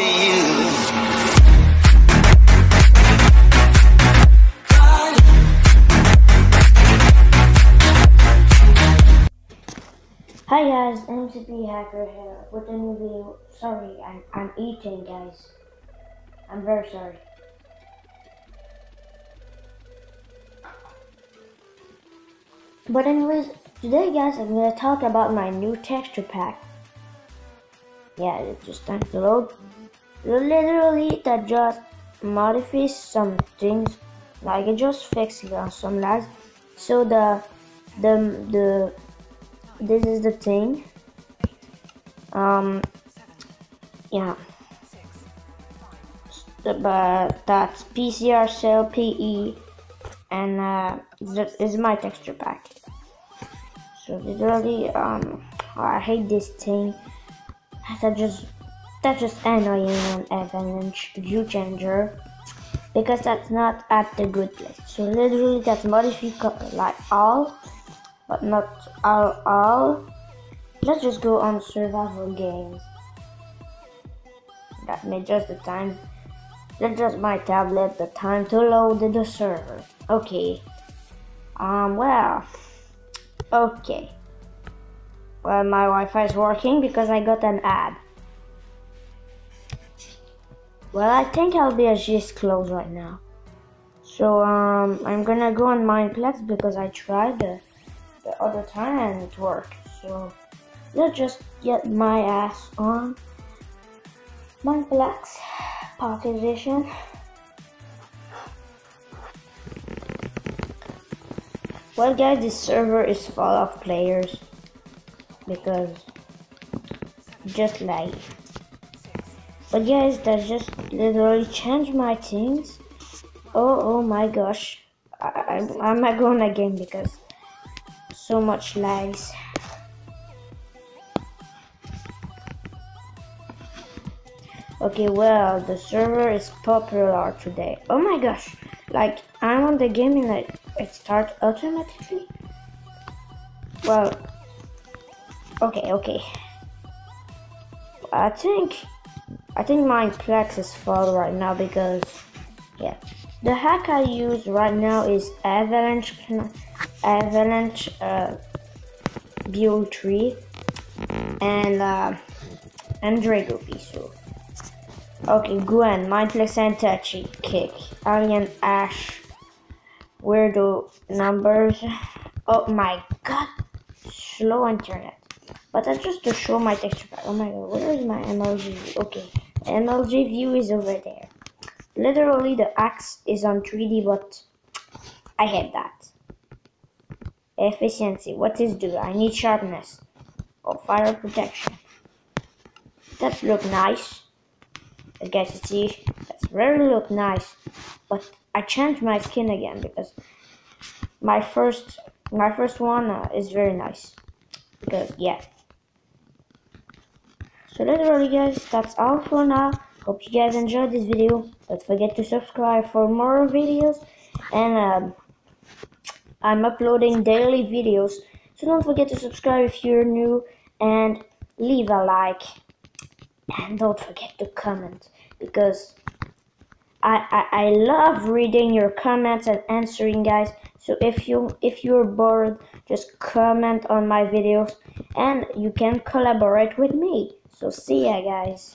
Hi guys, MCP Hacker here with a new video. Sorry, I'm, I'm eating guys. I'm very sorry. But anyways, today guys I'm gonna talk about my new texture pack. Yeah, it's just time to load. Literally that just modifies some things. Like it just fixes on some lags. So the the the this is the thing um yeah but that's PCR cell PE and uh, that is my texture pack so literally um I hate this thing that just that's just annoying on avalanche view changer because that's not at the good place so literally that's modify like all but not all all. Let's just go on survival games. That may just the time. That's just my tablet. The time to load the server. Okay. Um. Well. Okay. Well, my Wi-Fi is working because I got an ad. Well, I think I'll be at just close right now. So um, I'm gonna go on Mineplex because I tried the the other time and it worked. So let's just get my ass on Mineplex Pocket Edition. Well guys, this server is full of players because just like but guys that just literally changed my things oh oh my gosh I, I, I'm not going again because so much lags. Okay, well, the server is popular today. Oh my gosh, like I'm on the game and like it starts automatically. Well, okay, okay. I think I think Mineplex is full right now because yeah, the hack I use right now is Avalanche Avalanche uh, Build Tree and uh, and Drago Piso. Okay, Gwen, Mindflex and Touchy, Kick, Alien Ash, Weirdo Numbers. Oh my god, slow internet. But that's just to show my texture pack. Oh my god, where is my view? Okay, MLG view is over there. Literally, the axe is on 3D, but I hate that. Efficiency. What is do? I need sharpness. Or fire protection. That look nice. As guys can see, that's very look nice. But I changed my skin again because my first my first one uh, is very nice. Because yeah. So literally guys, that's all for now. Hope you guys enjoyed this video. Don't forget to subscribe for more videos. And um, I'm uploading daily videos. So don't forget to subscribe if you're new and leave a like. And don't forget to comment because I, I, I love reading your comments and answering guys. So if you if you're bored, just comment on my videos and you can collaborate with me. So see ya guys.